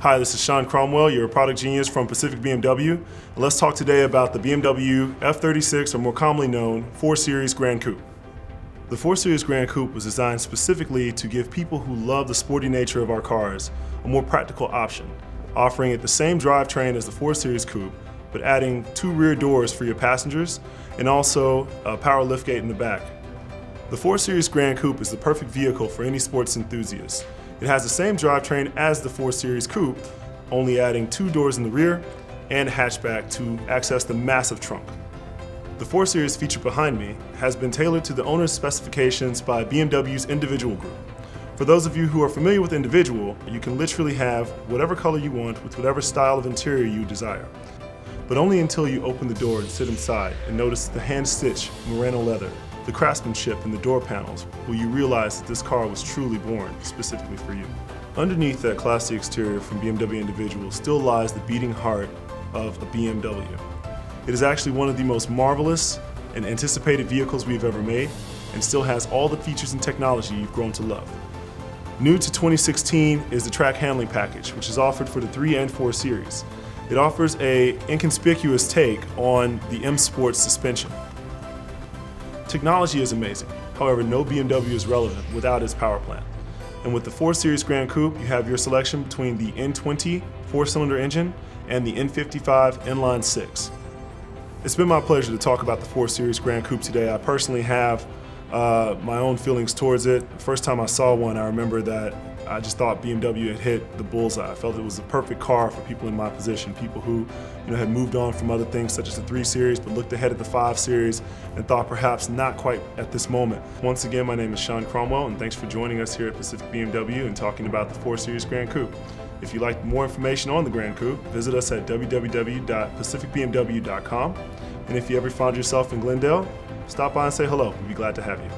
Hi, this is Sean Cromwell, your product genius from Pacific BMW. Let's talk today about the BMW F36, or more commonly known, 4 Series Gran Coupe. The 4 Series Gran Coupe was designed specifically to give people who love the sporty nature of our cars a more practical option, offering it the same drivetrain as the 4 Series Coupe, but adding two rear doors for your passengers and also a power liftgate in the back. The 4 Series Gran Coupe is the perfect vehicle for any sports enthusiast. It has the same drivetrain as the 4 Series Coupe, only adding two doors in the rear and a hatchback to access the massive trunk. The 4 Series feature behind me has been tailored to the owner's specifications by BMW's individual group. For those of you who are familiar with individual, you can literally have whatever color you want with whatever style of interior you desire. But only until you open the door and sit inside and notice the hand-stitched Merino leather, the craftsmanship in the door panels, will you realize that this car was truly born specifically for you. Underneath that classy exterior from BMW Individual still lies the beating heart of a BMW. It is actually one of the most marvelous and anticipated vehicles we've ever made and still has all the features and technology you've grown to love. New to 2016 is the track handling package, which is offered for the 3 and 4 series. It offers a inconspicuous take on the M Sport suspension. Technology is amazing, however no BMW is relevant without its power plant. And with the 4 Series Gran Coupe, you have your selection between the N20 four-cylinder engine and the N55 inline 6. It's been my pleasure to talk about the 4 Series Gran Coupe today. I personally have uh, my own feelings towards it. The first time I saw one, I remember that I just thought BMW had hit the bullseye. I felt it was the perfect car for people in my position, people who you know, had moved on from other things such as the 3 Series, but looked ahead at the 5 Series and thought perhaps not quite at this moment. Once again, my name is Sean Cromwell, and thanks for joining us here at Pacific BMW and talking about the 4 Series Gran Coupe. If you'd like more information on the Gran Coupe, visit us at www.pacificbmw.com. And if you ever find yourself in Glendale, stop by and say hello. We'd be glad to have you.